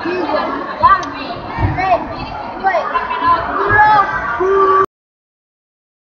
Tchau.